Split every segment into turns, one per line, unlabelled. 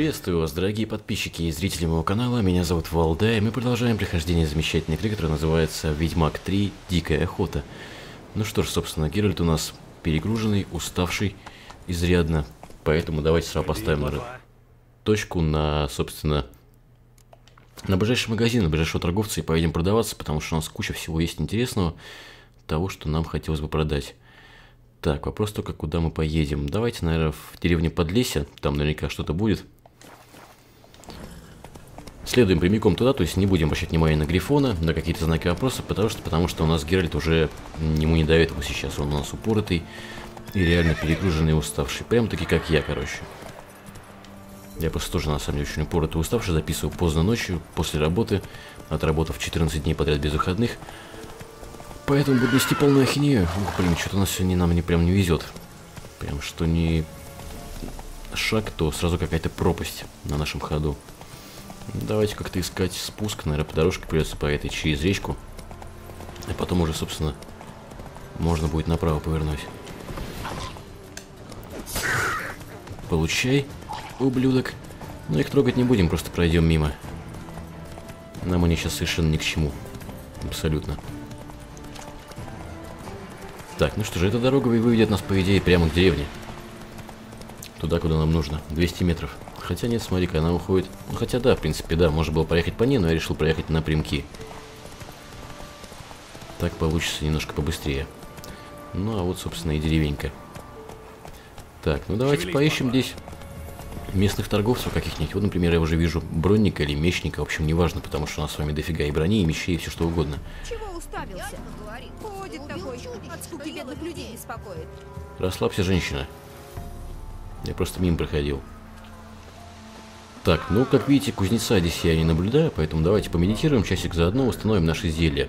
Приветствую вас, дорогие подписчики и зрители моего канала, меня зовут Валда, и мы продолжаем прохождение замечательной игры, которая называется Ведьмак 3 Дикая Охота. Ну что ж, собственно, Геральт у нас перегруженный, уставший изрядно, поэтому давайте сразу поставим точку на, собственно, на ближайший магазин, на ближайшего торговца и поедем продаваться, потому что у нас куча всего есть интересного, того, что нам хотелось бы продать. Так, вопрос только, куда мы поедем. Давайте, наверное, в деревню Подлесье, там наверняка что-то будет. Следуем прямиком туда, то есть не будем обращать внимание на Грифона, на какие-то знаки вопроса, потому что, потому что у нас Геральт уже, ему не до этого сейчас, он у нас упоротый и реально перегруженный и уставший. Прям таки как я, короче. Я просто тоже, на самом деле, очень упоротый и уставший, записываю поздно ночью, после работы, отработав 14 дней подряд без выходных. Поэтому буду нести полную ахинею. Ух, блин, что-то у нас сегодня нам не прям не везет. Прям что не шаг, то сразу какая-то пропасть на нашем ходу. Давайте как-то искать спуск, наверное, по дорожке придется по этой через речку. А потом уже, собственно, можно будет направо повернуть. Получай, ублюдок. Но их трогать не будем, просто пройдем мимо. Нам они сейчас совершенно ни к чему. Абсолютно. Так, ну что же, эта дорога выведет нас, по идее, прямо к деревне. Туда, куда нам нужно. 200 метров. Хотя нет, смотри-ка, она уходит... Ну, хотя да, в принципе, да, можно было проехать по ней, но я решил проехать напрямки. Так получится немножко побыстрее. Ну, а вот, собственно, и деревенька. Так, ну давайте Шевелись, поищем папа. здесь местных торговцев каких-нибудь. Вот, например, я уже вижу бронника или мечника, в общем, неважно, потому что у нас с вами дофига и брони, и мечей, и все что угодно. Чего уставился? Ходит такой, от скуки бедных людей беспокоит. Расслабься, женщина. Я просто мимо проходил. Так, ну, как видите, кузнеца здесь я не наблюдаю, поэтому давайте помедитируем, часик заодно установим наши зелья.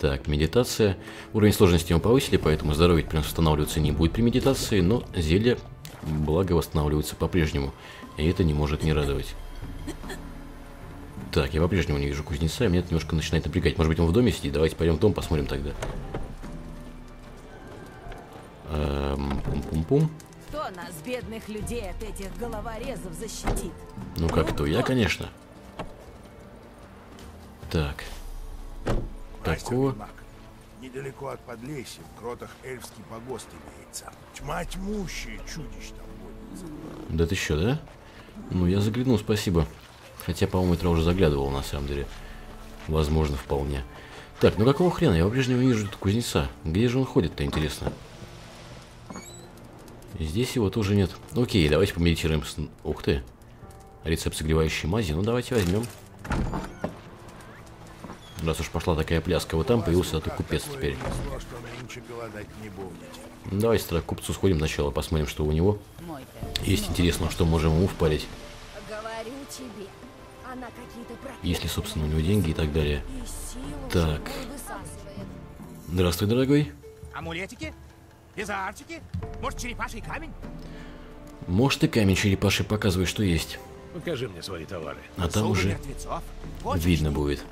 Так, медитация. Уровень сложности мы повысили, поэтому здоровье прям восстанавливаться не будет при медитации, но зелья, благо, восстанавливаются по-прежнему. И это не может не радовать. Так, я по-прежнему не вижу кузнеца, и меня это немножко начинает напрягать. Может быть, он в доме сидит? Давайте пойдем в дом, посмотрим тогда. Эм, пум-пум-пум. Кто нас, бедных людей, от этих головорезов защитит? Ну как кто? Я, конечно. Так. Такого. Недалеко от Подлесья, в кротах эльфский погост имеется. Тьма тьмущая, чудищ там водится. Да ты что, да? Ну, я заглянул, спасибо. Хотя, по-моему, это уже заглядывал, на самом деле. Возможно, вполне. Так, ну какого хрена? Я по-прежнему не вижу кузнеца. Где же он ходит-то, интересно? Здесь его тоже нет. Окей, давайте помедитируем. С... Ух ты. Рецепт согревающей мази. Ну, давайте возьмем. Раз уж пошла такая пляска, вот там появился этот купец теперь. Давайте тогда к купцу сходим сначала, посмотрим, что у него есть интересного, что можем ему впарить. Если, собственно, у него деньги и так далее. Так. Здравствуй, дорогой. Амулетики? Визарчики? Может, черепаший камень? Может, и камень черепаший показывает, что есть.
Покажи мне свои товары.
А там уже видно будет.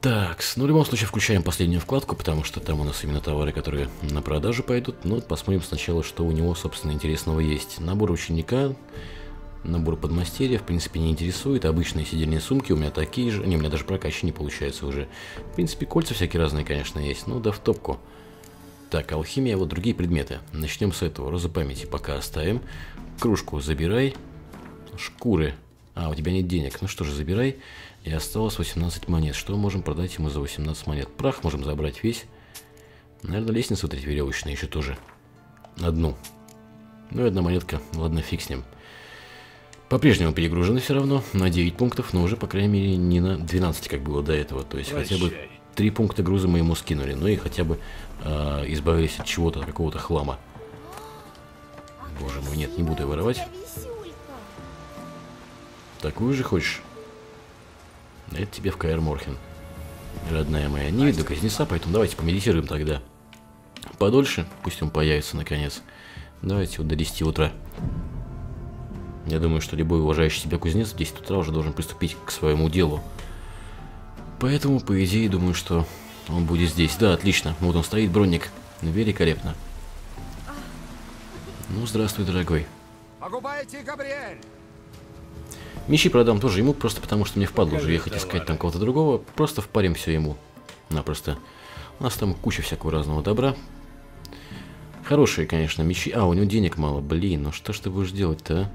Так, ну в любом случае включаем последнюю вкладку, потому что там у нас именно товары, которые на продажу пойдут. Ну, посмотрим сначала, что у него, собственно, интересного есть. Набор ученика, Набор подмастерья, в принципе, не интересует. Обычные сидельные сумки у меня такие же. Не, у меня даже прокачи не получается уже. В принципе, кольца всякие разные, конечно, есть. Ну да в топку. Так, алхимия, вот другие предметы. Начнем с этого. Роза памяти пока оставим. Кружку забирай. Шкуры. А, у тебя нет денег. Ну что же, забирай. И осталось 18 монет. Что можем продать ему за 18 монет? Прах можем забрать весь. Наверное, лестницу вот эти веревочные еще тоже. Одну. Ну и одна монетка. Ладно, фиг с ним. По-прежнему перегружены все равно на 9 пунктов, но уже, по крайней мере, не на 12, как было до этого. То есть Прощай. хотя бы 3 пункта груза мы ему скинули, ну и хотя бы э, избавились от чего-то, какого-то хлама. Боже мой, нет, не буду я воровать. Такую же хочешь? Это тебе в Каэр Морхен. Родная моя. Не видно казнеца, поэтому давайте помедитируем тогда. Подольше, пусть он появится наконец. Давайте вот до 10 утра. Я думаю, что любой уважающий себя кузнец в 10 утра уже должен приступить к своему делу. Поэтому, по идее, думаю, что он будет здесь. Да, отлично. Вот он стоит, бронник. Великолепно. Ну, здравствуй, дорогой.
Покупайте, Габриэль!
Мечи продам тоже ему, просто потому что мне впадло уже ехать искать там кого-то другого. Просто впарим все ему. Напросто. У нас там куча всякого разного добра. Хорошие, конечно, мечи. А, у него денег мало. Блин, ну что ж ты будешь делать-то,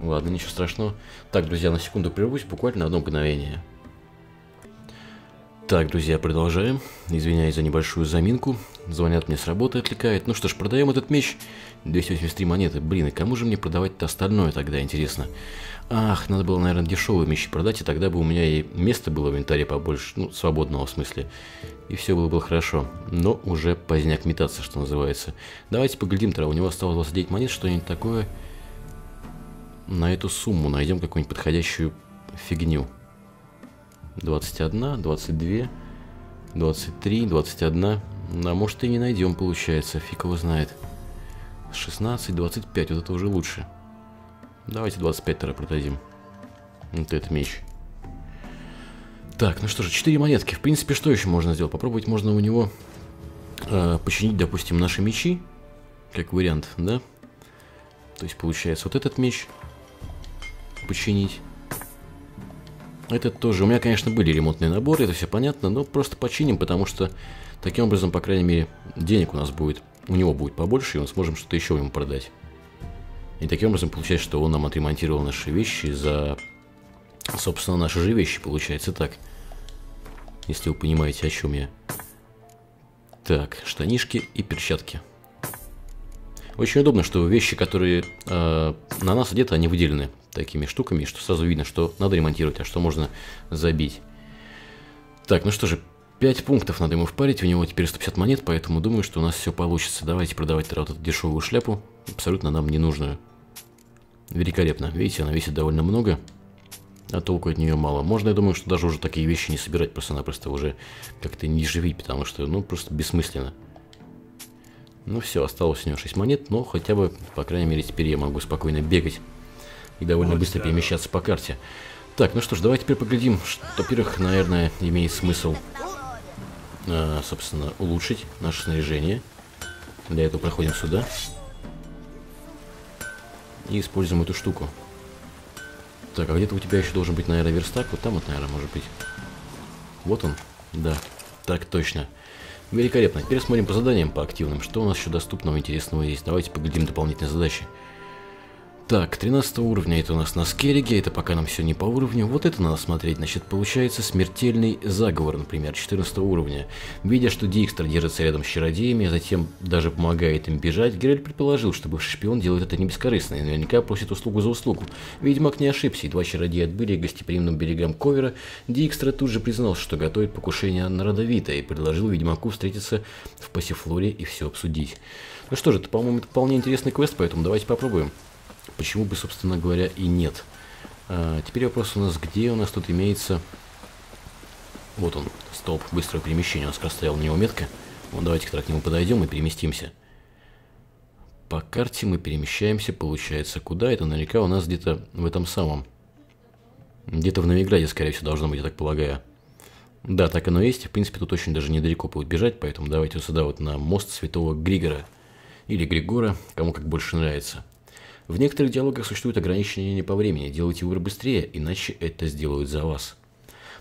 а? Ладно, ничего страшного. Так, друзья, на секунду прервусь, буквально на одно мгновение. Так, друзья, продолжаем. Извиняюсь за небольшую заминку. Звонят мне с работы, отвлекает. Ну что ж, продаем этот меч. 283 монеты. Блин, и кому же мне продавать-то остальное тогда, интересно? Ах, надо было, наверное, дешевые мечи продать, и тогда бы у меня и места было в инвентаре побольше, ну, свободного в смысле. И все было бы хорошо. Но уже поздняк метаться, что называется. Давайте поглядим тогда. У него осталось 29 монет, что-нибудь такое. На эту сумму найдем какую-нибудь подходящую фигню. 21, 22, 23, 21. А может и не найдем, получается. Фиг его знает. 16, 25. Вот это уже лучше. Давайте 25 тогда продадим. Вот этот меч. Так, ну что же, 4 монетки. В принципе, что еще можно сделать? Попробовать можно у него э, починить, допустим, наши мечи. Как вариант, да? То есть, получается, вот этот меч починить. Этот тоже. У меня, конечно, были ремонтные наборы, это все понятно, но просто починим, потому что таким образом, по крайней мере, денег у нас будет, у него будет побольше, и мы сможем что-то еще ему продать. И таким образом получается, что он нам отремонтировал наши вещи за, собственно, наши же вещи, получается так. Если вы понимаете, о чем я. Так, штанишки и перчатки. Очень удобно, что вещи, которые э, на нас одеты, они выделены такими штуками, что сразу видно, что надо ремонтировать, а что можно забить. Так, ну что же, 5 пунктов надо ему впарить, у него теперь 150 монет, поэтому думаю, что у нас все получится. Давайте продавать тогда вот эту дешевую шляпу, абсолютно нам ненужную. Великолепно, видите, она весит довольно много, а толку от нее мало. Можно, я думаю, что даже уже такие вещи не собирать, просто-напросто уже как-то не живить, потому что, ну, просто бессмысленно. Ну все, осталось у него 6 монет, но хотя бы, по крайней мере, теперь я могу спокойно бегать и довольно вот быстро перемещаться по карте. Так, ну что ж, давайте теперь поглядим. Во-первых, наверное, имеет смысл, э, собственно, улучшить наше снаряжение. Для этого проходим сюда. И используем эту штуку. Так, а где-то у тебя еще должен быть, наверное, верстак. Вот там вот, наверное, может быть. Вот он. Да. Так точно. Великолепно. Теперь смотрим по заданиям, по активным. Что у нас еще доступного интересного есть? Давайте поглядим дополнительные задачи. Так, 13 уровня это у нас на скерриге, это пока нам все не по уровню. Вот это надо смотреть, значит, получается смертельный заговор, например, 14 уровня. Видя, что Дикстер держится рядом с чародеями, а затем даже помогает им бежать, Герель предположил, что бывший шпион делает это не бескорыстно и наверняка просит услугу за услугу. Ведьмак не ошибся, и два чародея отбыли к гостеприимным берегам Ковера. Дикстер тут же признал, что готовит покушение на Родовита и предложил Ведьмаку встретиться в Пассифлоре и все обсудить. Ну что же, это, по-моему, вполне интересный квест, поэтому давайте попробуем. Почему бы, собственно говоря, и нет. А, теперь вопрос у нас, где у нас тут имеется... Вот он, столб быстрого перемещения. У нас как раз стояла у него метка. Вот давайте к нему подойдем и переместимся. По карте мы перемещаемся, получается, куда? Это наверняка у нас где-то в этом самом. Где-то в Новиграде, скорее всего, должно быть, я так полагаю. Да, так оно есть. В принципе, тут очень даже недалеко будет бежать, поэтому давайте вот сюда вот на мост Святого Григора. Или Григора, кому как больше нравится. В некоторых диалогах существует ограничение по времени. Делайте выбор быстрее, иначе это сделают за вас.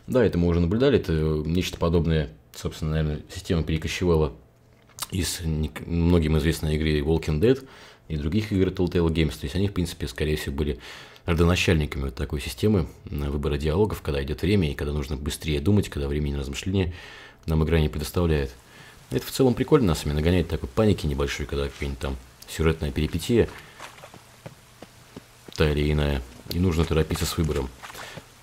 Да, это мы уже наблюдали. Это нечто подобное, собственно, наверное, система перекочевала из многим известной игры Walking Dead и других игр Telltale Games. То есть они, в принципе, скорее всего, были родоначальниками вот такой системы выбора диалогов, когда идет время и когда нужно быстрее думать, когда времени на размышления нам игра не предоставляет. Это в целом прикольно, нас нагоняет такой паники небольшой, когда какая-нибудь там сюжетная перипетия – та или иная. И нужно торопиться с выбором.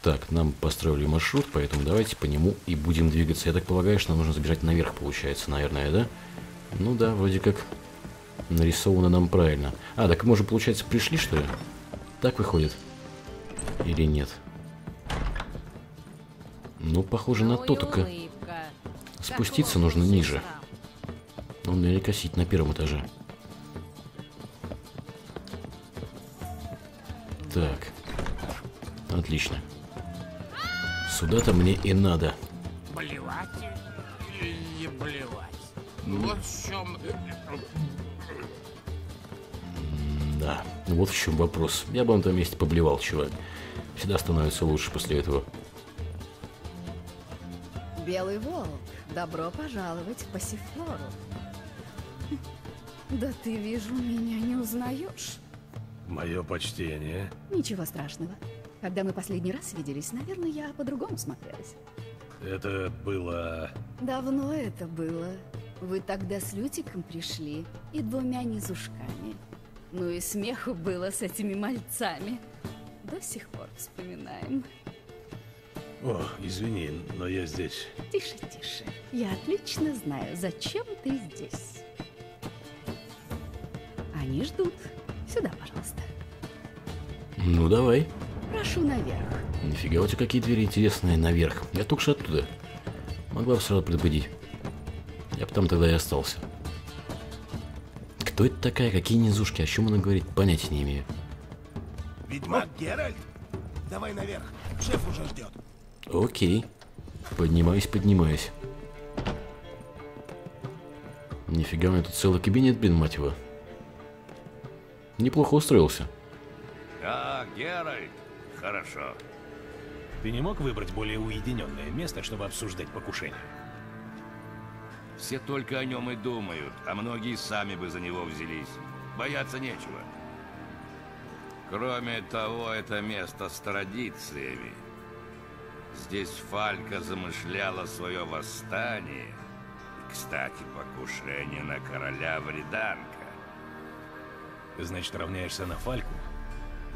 Так, нам построили маршрут, поэтому давайте по нему и будем двигаться. Я так полагаю, что нам нужно забежать наверх, получается, наверное, да? Ну да, вроде как нарисовано нам правильно. А, так мы уже, получается, пришли, что ли? Так выходит? Или нет? Ну, похоже на то, только спуститься нужно ниже. Он наверняка сидит на первом этаже. Отлично. Сюда-то мне и надо.
Блевать или не блевать? Вот в чем...
Да, вот в чем вопрос. Я бы на том месте поблевал, чувак. Всегда становится лучше после этого.
Белый волк, добро пожаловать в Пасифлору. Да ты, вижу, меня не узнаешь.
Мое почтение.
Ничего страшного. Когда мы последний раз виделись, наверное, я по-другому смотрелась.
Это было...
Давно это было. Вы тогда с Лютиком пришли и двумя низушками. Ну и смеху было с этими мальцами. До сих пор вспоминаем.
О, извини, но я здесь.
Тише, тише. Я отлично знаю, зачем ты здесь. Они ждут. Сюда, пожалуйста.
Ну, давай.
Прошу наверх.
Нифига, у тебя какие двери интересные наверх. Я только что оттуда. Могла бы сразу предупредить. Я бы там тогда и остался. Кто это такая? Какие низушки? О чем она говорит? Понятия не имею.
Ведьмак Геральт? Давай наверх, шеф уже ждет.
Окей. Поднимаюсь, поднимаюсь. Нифига, у меня тут целый кабинет, блин, мать его. Неплохо устроился.
А, Геральт, хорошо.
Ты не мог выбрать более уединенное место, чтобы обсуждать покушение?
Все только о нем и думают, а многие сами бы за него взялись. Бояться нечего. Кроме того, это место с традициями. Здесь Фалька замышляла свое восстание. И, кстати, покушение на короля Вриданка.
Значит, равняешься на Фальку?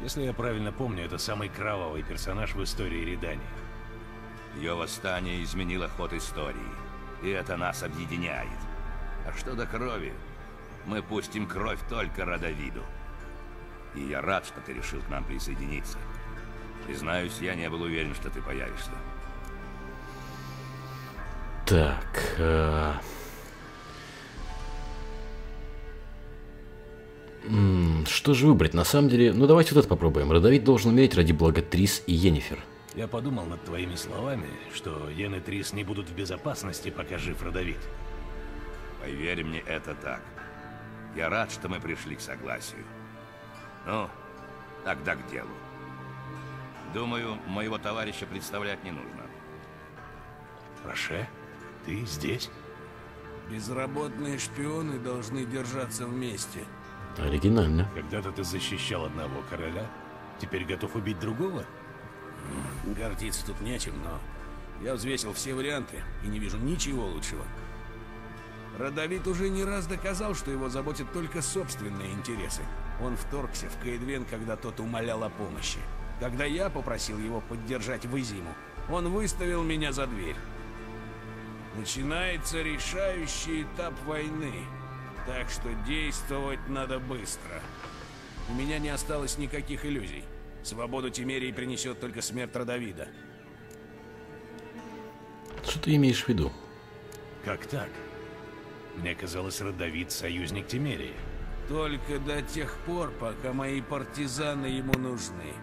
Если я правильно помню, это самый кровавый персонаж в истории Редани.
Ее восстание изменило ход истории. И это нас объединяет. А что до крови? Мы пустим кровь только Родовиду. И я рад, что ты решил к нам присоединиться. Признаюсь, я не был уверен, что ты появишься.
Так. э, Что же выбрать? На самом деле, ну давайте вот это попробуем. Родовид должен умереть ради блага Трис и Йеннифер.
Я подумал над твоими словами, что Йен и Трис не будут в безопасности, пока жив Родовид.
Поверь мне, это так. Я рад, что мы пришли к согласию. Ну, тогда к делу. Думаю, моего товарища представлять не нужно.
Роше, ты здесь?
Безработные шпионы должны держаться вместе.
Оригинально.
Когда-то ты защищал одного короля, теперь готов убить другого?
Гордиться тут нечем, но я взвесил все варианты и не вижу ничего лучшего. Родовид уже не раз доказал, что его заботят только собственные интересы. Он вторгся в Кейдвен, когда тот умолял о помощи. Когда я попросил его поддержать Вызиму, он выставил меня за дверь. Начинается решающий этап войны, так что действовать надо быстро. У меня не осталось никаких иллюзий. Свободу Тимерии принесет только смерть Родовида.
Что ты имеешь в виду?
Как так? Мне казалось, Родовид — союзник Тимерии.
Только до тех пор, пока мои партизаны ему нужны.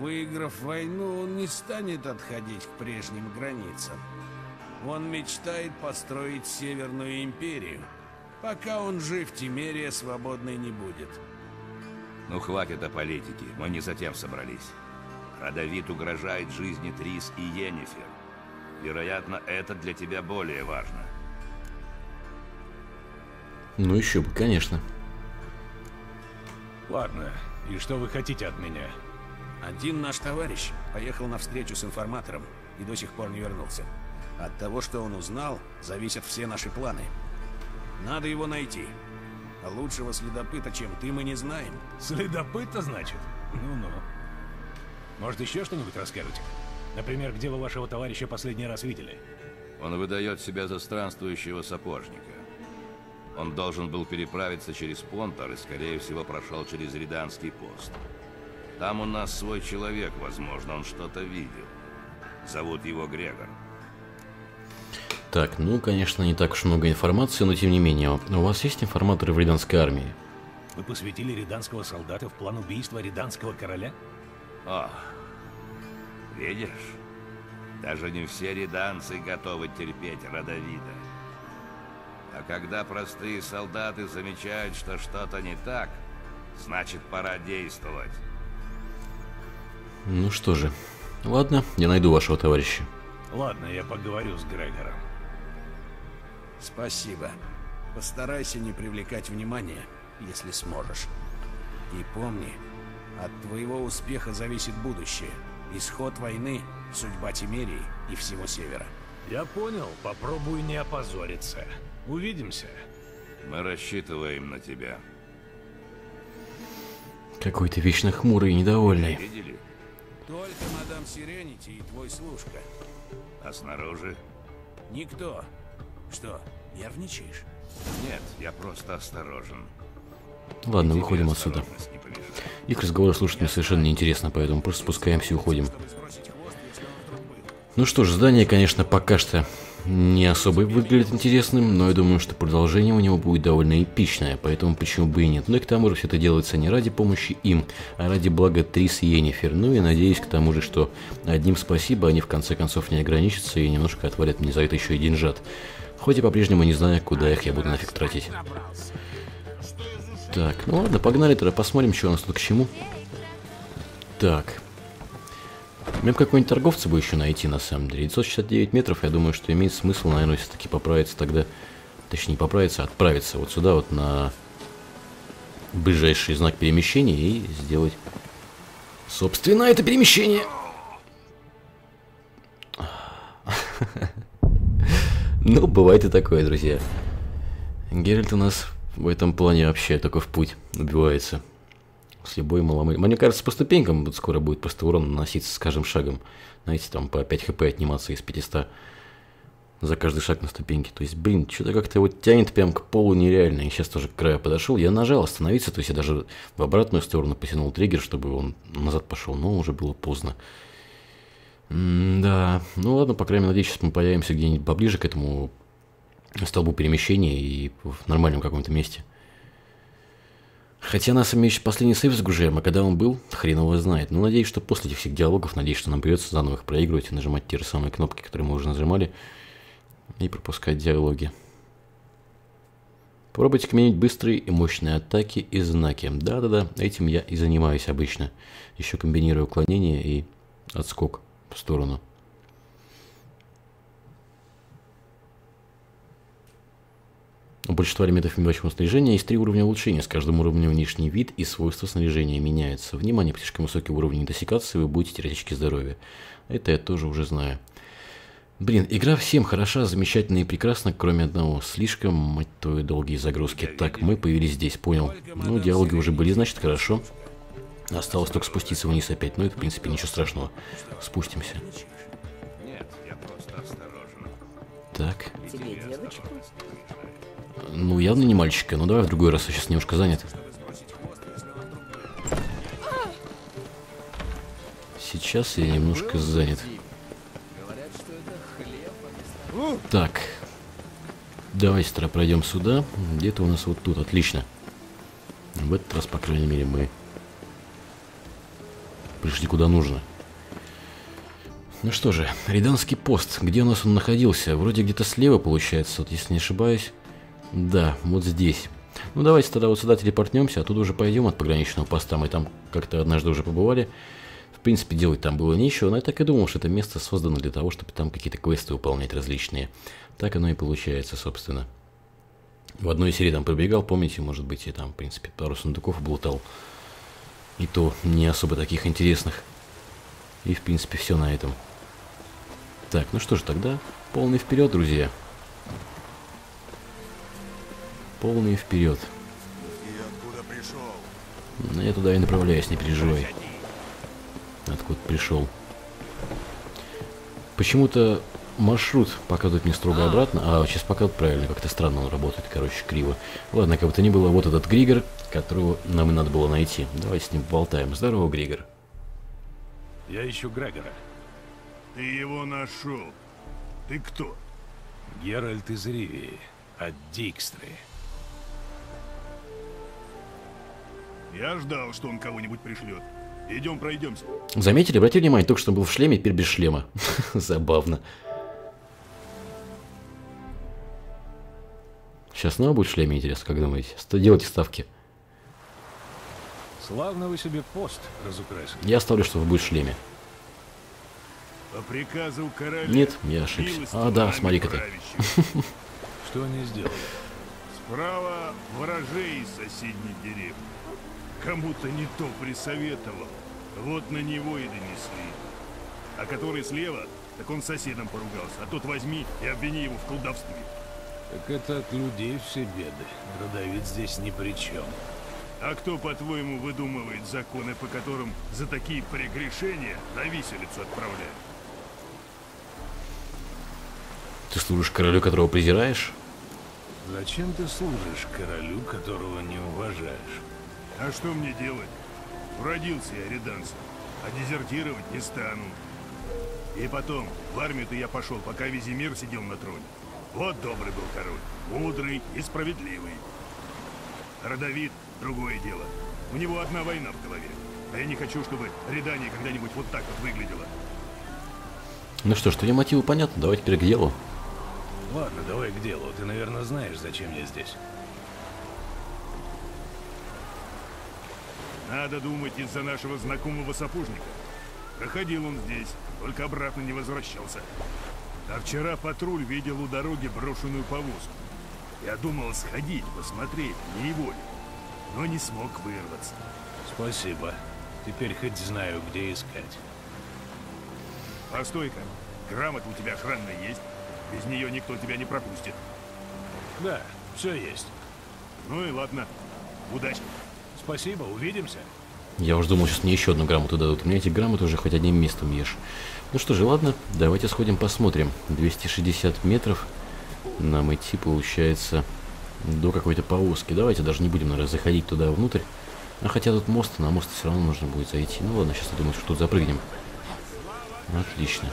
Выиграв войну, он не станет отходить к прежним границам. Он мечтает построить Северную империю. Пока он жив, Тимерия свободной не будет.
Ну, хватит о политике, мы не затем собрались. Родовид угрожает жизни Трис и Йеннифер. Вероятно, это для тебя более важно.
Ну еще бы, конечно.
Ладно, и что вы хотите от меня?
Один наш товарищ поехал на встречу с информатором и до сих пор не вернулся. От того, что он узнал, зависят все наши планы. Надо его найти. А лучшего следопыта, чем ты, мы не знаем.
Следопыта, значит? Ну-ну. Может, еще что-нибудь расскажете? Например, где вы вашего товарища последний раз видели?
Он выдает себя за странствующего сапожника. Он должен был переправиться через Понтер и, скорее всего, прошел через Риданский пост. Там у нас свой человек, возможно, он что-то видел. Зовут его Грегор.
Так, ну, конечно, не так уж много информации, но тем не менее. У вас есть информаторы в Риданской армии?
Вы посвятили риданского солдата в план убийства риданского короля?
О, видишь? Даже не все риданцы готовы терпеть Родовида. А когда простые солдаты замечают, что что-то не так, Значит, пора действовать.
Ну что же. Ладно, я найду вашего товарища.
Ладно, я поговорю с Грегором.
Спасибо. Постарайся не привлекать внимания, если сможешь. И помни, от твоего успеха зависит будущее. Исход войны, судьба Тимерии и всего Севера.
Я понял, попробуй не опозориться. Увидимся.
Мы рассчитываем на тебя.
Какой ты вечно хмурый и недовольный.
Видели?
Только мадам Сиренити и твой служка.
А снаружи?
Никто. Что, нервничаешь?
Нет, я просто осторожен.
Ладно, выходим отсюда. Их разговоры слушать мне совершенно неинтересно, поэтому просто спускаемся и уходим. Ну что ж, здание, конечно, пока что не особо выглядит интересным, но я думаю, что продолжение у него будет довольно эпичное, поэтому почему бы и нет. Ну и к тому же все это делается не ради помощи им, а ради блага Трис и Йеннифер. Ну и надеюсь к тому же, что одним спасибо они в конце концов не ограничатся и немножко отвалят мне за это еще и деньжат. Хоть и по-прежнему не знаю, куда их я буду нафиг тратить. Так, ну ладно, погнали тогда, посмотрим, что у нас тут к чему. Так. Мне бы какой-нибудь торговца бы еще найти, на самом деле. 969 метров, я думаю, что имеет смысл, наверное, все-таки поправиться тогда... Точнее, не поправиться, а отправиться вот сюда, вот на ближайший знак перемещения и сделать, собственно, это перемещение. Ну, бывает и такое, друзья. Геральт у нас в этом плане вообще только в путь убивается. С любой маломы... Мне кажется, по ступенькам вот скоро будет просто урон наноситься с каждым шагом. Знаете, там по 5 хп отниматься из 500 за каждый шаг на ступеньке. То есть, блин, что-то как-то вот тянет прям к полу нереально. И сейчас тоже к краю подошел. Я нажал остановиться, то есть я даже в обратную сторону потянул триггер, чтобы он назад пошел, но уже было поздно. Да, ну ладно, по крайней мере, надеюсь, сейчас мы появимся где-нибудь поближе к этому столбу перемещения и в нормальном каком-то месте. Хотя нас имеющий последний сейв загружаем, а когда он был, хрен его знает. Но надеюсь, что после этих всех диалогов, надеюсь, что нам придется заново их проигрывать и нажимать те же самые кнопки, которые мы уже нажимали, и пропускать диалоги. Попробуйте применить быстрые и мощные атаки и знаки. Да-да-да, этим я и занимаюсь обычно. Еще комбинирую уклонение и отскок в сторону. У большинства элементов мелочного снаряжения есть три уровня улучшения. С каждым уровнем внешний вид и свойства снаряжения меняются. Внимание, при слишком высокий уровень интоксикации вы будете терять очки здоровья. Это я тоже уже знаю. Блин, игра всем хороша, замечательна и прекрасна, кроме одного. Слишком, мать твою, долгие загрузки. Так, мы появились здесь, понял. Ну, диалоги уже были, значит, хорошо. Осталось только спуститься вниз опять. Ну, это, в принципе, ничего страшного. Спустимся.
Нет, я просто осторожен.
Так.
Тебе девочку?
Ну, явно не мальчика. Ну, давай в другой раз, я сейчас немножко занят. Сейчас я немножко занят. Так. Давайте тогда пройдем сюда. Где-то у нас вот тут. Отлично. В этот раз, по крайней мере, мы пришли куда нужно. Ну что же, Риданский пост. Где у нас он находился? Вроде где-то слева получается, вот, если не ошибаюсь. Да, вот здесь. Ну давайте тогда вот сюда телепортнемся, а тут уже пойдем от пограничного поста. Мы там как-то однажды уже побывали. В принципе, делать там было нечего, но я так и думал, что это место создано для того, чтобы там какие-то квесты выполнять различные. Так оно и получается, собственно. В одной серии там пробегал, помните, может быть, и там, в принципе, пару сундуков облутал. И то не особо таких интересных. И, в принципе, все на этом. Так, ну что ж, тогда полный вперед, друзья. Полный вперед. Но я туда и направляюсь, не переживай. Откуда пришел. Почему-то маршрут показывает мне строго обратно, а сейчас показывает правильно, как-то странно он работает, короче, криво. Ладно, как бы то ни было, вот этот Григор, которого нам и надо было найти. Давайте с ним болтаем. Здорово, Григор.
Я ищу Грегора.
Ты его нашел. Ты кто?
Геральт из Ривии. От Дикстры.
Я ждал, что он кого-нибудь пришлет. Идем пройдемся.
Заметили, обратили внимание, только что он был в шлеме, теперь без шлема. Забавно. Сейчас снова будет в шлеме, интересно, как думаете? Что делайте ставки?
Славно вы себе пост разукрасили.
Я оставлю, что вы будете в шлеме.
По приказу короля...
Нет, я ошибся. А, да, смотри-ка ты.
Что они сделали?
Справа ворожей из соседней деревни. Кому-то не то присоветовал. Вот на него и донесли. А который слева, так он с соседом поругался. А тот возьми и обвини его в колдовстве.
Так это от людей все беды. Родовид здесь ни при чем.
А кто, по-твоему, выдумывает законы, по которым за такие прегрешения на виселицу отправляют?
Ты служишь королю, которого презираешь?
Зачем ты служишь королю, которого не уважаешь?
А что мне делать? Родился я реданцем, а дезертировать не стану. И потом, в армию-то я пошел, пока Визимир сидел на троне. Вот добрый был король, мудрый и справедливый. Родовид — другое дело. У него одна война в голове. А я не хочу, чтобы Редания когда-нибудь вот так вот выглядело.
Ну что ж, твои мотивы понятны, давай теперь к делу.
Ладно, давай к делу. Ты, наверное, знаешь, зачем я здесь.
Надо думать из-за нашего знакомого сапожника. Проходил он здесь, только обратно не возвращался. А вчера патруль видел у дороги брошенную повозку. Я думал сходить, посмотреть, не его ли. Но не смог вырваться.
Спасибо. Теперь хоть знаю, где искать.
Постой-ка, грамота у тебя охранная есть? Без нее никто тебя не пропустит.
Да, все есть.
Ну и ладно. Удачи.
Спасибо, увидимся.
Я уж думал, сейчас мне еще одну грамоту дадут. У меня эти грамоты уже хоть одним местом ешь. Ну что же, ладно, давайте сходим посмотрим. 260 метров нам идти, получается, до какой-то повозки. Давайте даже не будем, наверное, заходить туда внутрь. А хотя тут мост, на мост все равно нужно будет зайти. Ну ладно, сейчас я думаю, что тут запрыгнем. Отлично.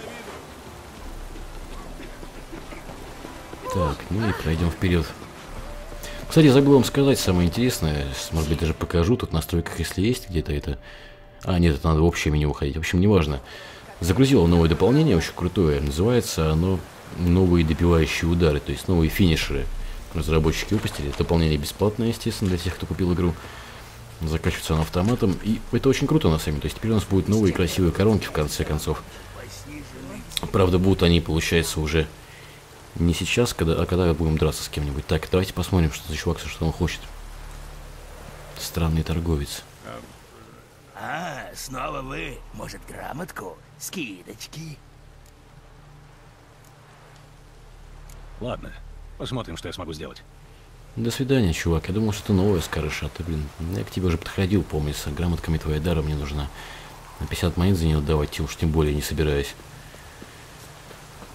Так, ну и пройдем вперед. Кстати, забыл вам сказать самое интересное, может быть, даже покажу, тут в настройках, если есть где-то это... А, нет, это надо в общее меню уходить, в общем, неважно. Загрузил новое дополнение, очень крутое, называется оно «Новые добивающие удары», то есть новые финишеры. Разработчики выпустили, дополнение бесплатное, естественно, для тех, кто купил игру. Закачивается оно автоматом, и это очень круто на самом деле, то есть теперь у нас будут новые красивые коронки в конце концов. Правда, будут они, получается, уже не сейчас, когда, а когда будем драться с кем-нибудь. Так, давайте посмотрим, что за чувак, что он хочет. Странный торговец.
А, снова вы? Может, грамотку? Скидочки?
Ладно, посмотрим, что я смогу сделать.
До свидания, чувак. Я думал, что ты новое скажешь, а ты, блин, я к тебе уже подходил, помню, с грамотками твоя дара мне нужна. На 50 монет за нее давать, уж тем более не собираюсь.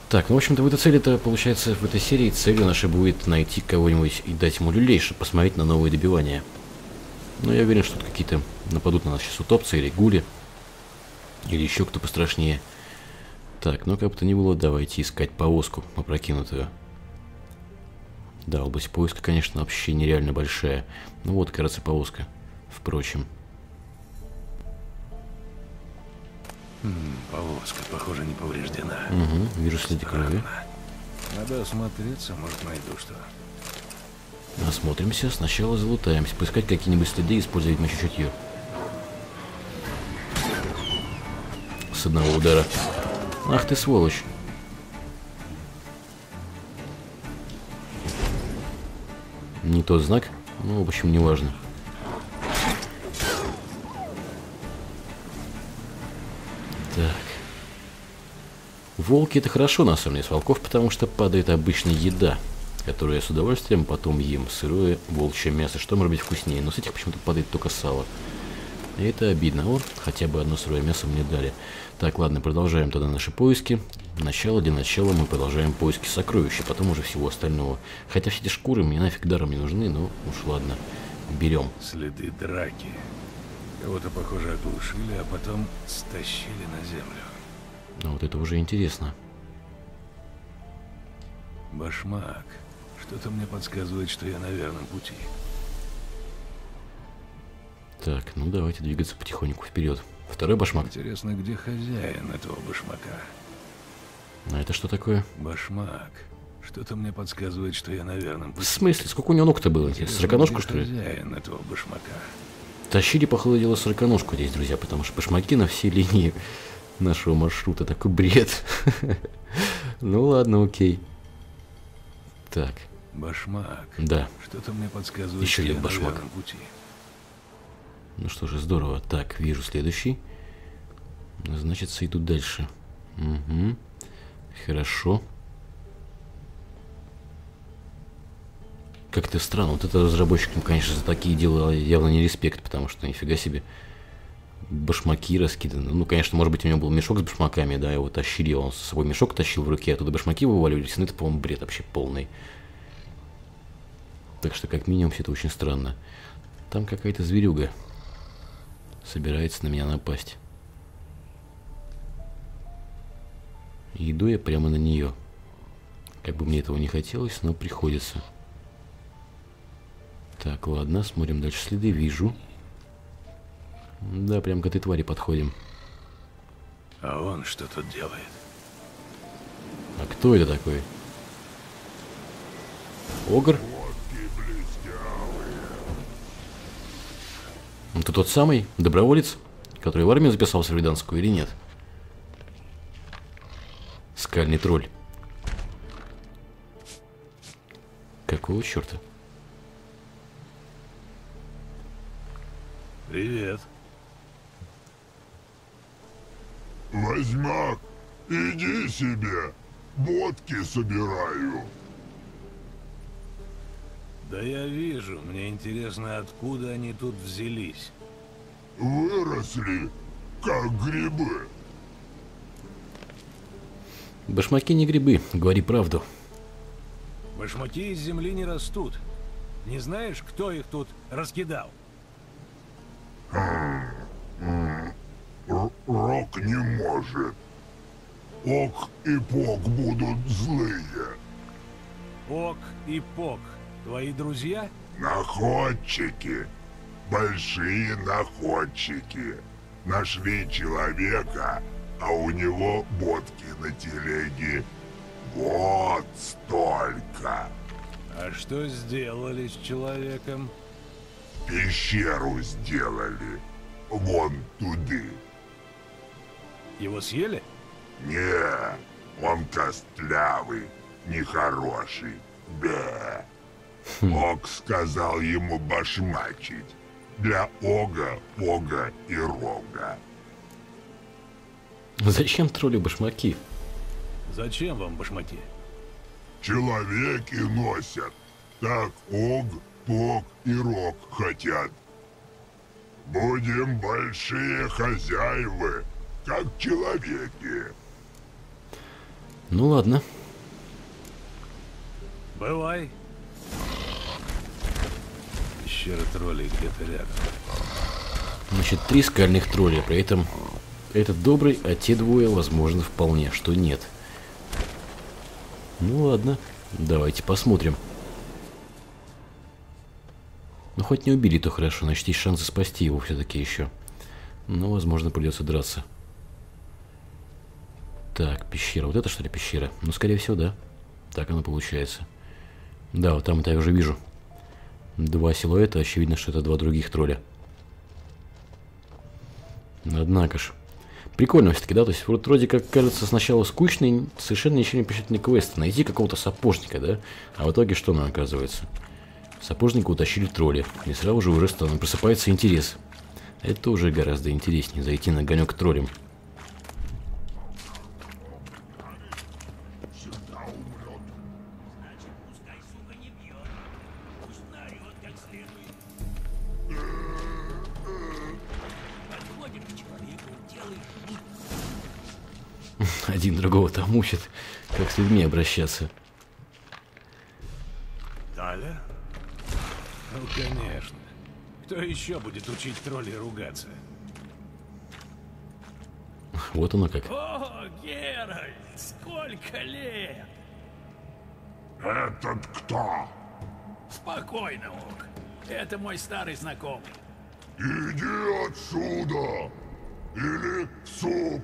Так, ну, в общем-то, в этой цели это получается, в этой серии целью нашей будет найти кого-нибудь и дать ему люлей, чтобы посмотреть на новые добивания. Но я уверен, что тут какие-то нападут на нас сейчас утопцы или гули. Или еще кто пострашнее. Так, ну как бы то ни было, давайте искать повозку опрокинутую. Да, область поиска, конечно, вообще нереально большая. Ну вот, кажется, повозка. Впрочем.
М, повозка, похоже, не повреждена.
Угу, вижу следы крови.
Надо осмотреться, может, найду что.
Осмотримся, сначала залутаемся, поискать какие-нибудь следы и использовать мочу чутье. С одного удара. Ах ты сволочь. Не тот знак? Ну, в общем, неважно. Так. Волки это хорошо на деле с волков, потому что падает обычная еда, которую я с удовольствием потом ем. Сырое волчье мясо, что может быть вкуснее. Но с этих почему-то падает только сало. И это обидно. Вот, хотя бы одно сырое мясо мне дали. Так, ладно, продолжаем тогда наши поиски. Начало для начала мы продолжаем поиски сокровища, потом уже всего остального. Хотя все эти шкуры мне нафиг даром не нужны, но уж ладно. Берем.
Следы драки. Кого-то, похоже, оглушили, а потом стащили на землю.
А вот это уже интересно.
Башмак. Что-то мне подсказывает, что я на верном пути.
Так, ну давайте двигаться потихоньку вперед. Второй башмак.
Интересно, где хозяин этого башмака?
А это что такое?
Башмак. Что-то мне подсказывает, что я на верном
В смысле? Сколько у него ног-то было?
Интересно,
Сороконожку, что ли?
хозяин этого башмака?
Тащили, походу, дело сороконожку здесь, друзья, потому что башмаки на всей линии нашего маршрута. Такой бред. Ну ладно, окей. Так.
Башмак.
Да.
Что-то мне подсказывает,
Еще
что я на
башмак.
верном пути.
Ну что же, здорово. Так, вижу следующий. Значит, идут дальше. Угу. Хорошо. Как-то странно. Вот это разработчикам, конечно, за такие дела явно не респект, потому что нифига себе башмаки раскиданы. Ну, конечно, может быть, у него был мешок с башмаками, да, его тащили, он с собой мешок тащил в руке, оттуда башмаки вываливались, ну, это, по-моему, бред вообще полный. Так что, как минимум, все это очень странно. Там какая-то зверюга собирается на меня напасть. И иду я прямо на нее. Как бы мне этого не хотелось, но приходится. Так, ладно, смотрим дальше следы. Вижу. Да, прям к этой твари подходим.
А он что тут делает?
А кто это такой? Огр? Это тот самый доброволец, который в армию записался в Риданскую или нет? Скальный тролль. Какого черта?
Привет.
Возьмак, иди себе. Водки собираю.
Да я вижу. Мне интересно, откуда они тут взялись.
Выросли, как грибы.
Башмаки не грибы, говори правду.
Башмаки из земли не растут. Не знаешь, кто их тут раскидал?
Р- Рок не может. Ок и Пок будут злые.
Ок и Пок. Твои друзья?
Находчики. Большие находчики. Нашли человека, а у него бодки на телеге. Вот столько.
А что сделали с человеком?
Пещеру сделали. Вон туды.
Его съели?
Не, он костлявый, нехороший. Да. Ог сказал ему башмачить. Для Ога, Ога и Рога.
Зачем троллю башмаки?
Зачем вам башмаки?
Человеки носят. Так Ог, Пог и Рог хотят. Будем большие хозяевы, как человеки.
Ну ладно.
Бывай. Пещера троллей где-то рядом.
Значит, три скальных тролля, при этом этот добрый, а те двое, возможно, вполне, что нет. Ну ладно, давайте посмотрим. Ну, хоть не убили, то хорошо, значит, есть шансы спасти его все-таки еще. Но, возможно, придется драться. Так, пещера. Вот это, что ли, пещера? Ну, скорее всего, да. Так оно получается. Да, вот там-то я уже вижу. Два силуэта, очевидно, что это два других тролля. Однако ж. Прикольно все-таки, да? То есть вот вроде как кажется сначала скучный, совершенно ничего не впечатленный квест. Найти какого-то сапожника, да? А в итоге что нам оказывается? Сапожника утащили тролли. И сразу же уже просыпается интерес. Это уже гораздо интереснее, зайти на огонек к Один другого там учит, как с людьми обращаться.
Таля? Ну, конечно. Кто еще будет учить троллей ругаться?
Вот оно как.
О, Геральт, сколько лет!
Этот кто?
Спокойно, Ок. Это мой старый знакомый.
Иди отсюда! Или суп!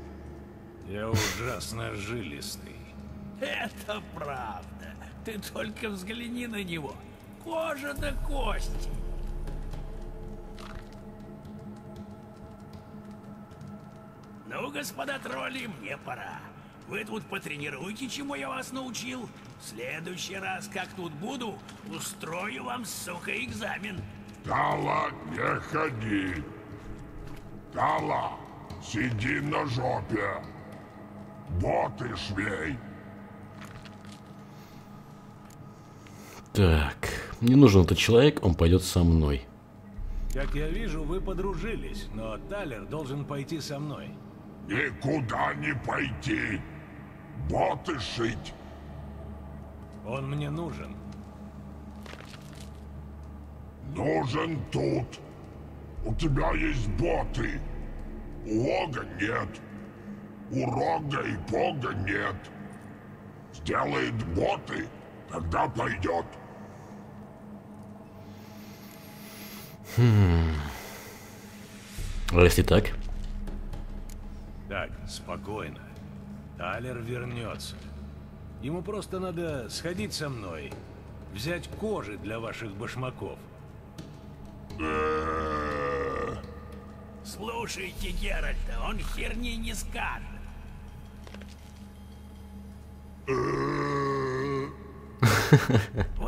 Я ужасно жилистый.
Это правда. Ты только взгляни на него. Кожа до да кости. Ну, господа тролли, мне пора. Вы тут потренируйте, чему я вас научил. В следующий раз, как тут буду, устрою вам, сука, экзамен.
Тала, не ходи. Тала, сиди на жопе. Вот и швей.
Так, мне нужен этот человек, он пойдет со мной.
Как я вижу, вы подружились, но Талер должен пойти со мной.
Никуда не пойти. Боты шить.
Он мне нужен.
Нужен тут. У тебя есть боты. У Ога нет. У Рога и Бога нет. Сделает боты, тогда пойдет.
А если так?
Так, спокойно. Талер вернется. Ему просто надо сходить со мной, взять кожи для ваших башмаков.
Слушайте Геральта, он херни не скажет. Вы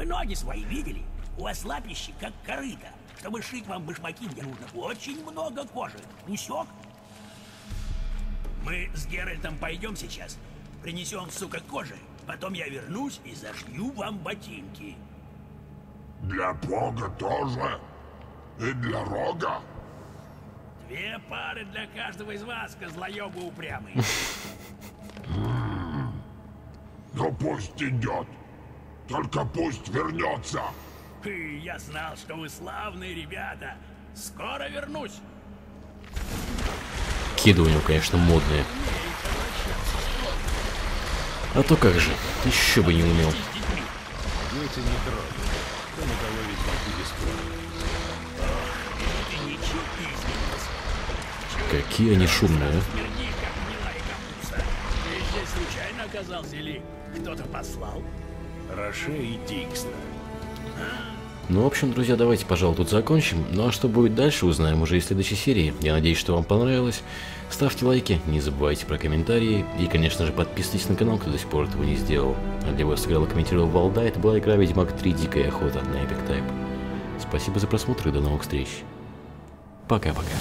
ноги свои видели? У вас лапищи как корыто. Чтобы шить вам башмаки, мне нужно очень много кожи. Усек? Мы с Геральтом пойдем сейчас. Принесем, сука, кожи. Потом я вернусь и зашью вам ботинки.
Для Бога тоже. И для Рога.
Две пары для каждого из вас, козлоебы упрямые.
Ну пусть идет. Только пусть вернется.
Хы, Я знал, что вы славные ребята. Скоро вернусь.
Киды у него, конечно, модные. А то как же, еще бы не умел.
Дети не трогай. Ведь
не.
Какие они шумные, а?
Оказался или кто-то послал?
Роше и Дикстра.
Ну, в общем, друзья, давайте, пожалуй, тут закончим. Ну а что будет дальше, узнаем уже из следующей серии. Я надеюсь, что вам понравилось. Ставьте лайки, не забывайте про комментарии. И, конечно же, подписывайтесь на канал, кто до сих пор этого не сделал. А для вас сыграл и комментировал Валда. Это была игра Ведьмак 3 Дикая охота на Epic Type. Спасибо за просмотр и до новых встреч. Пока-пока.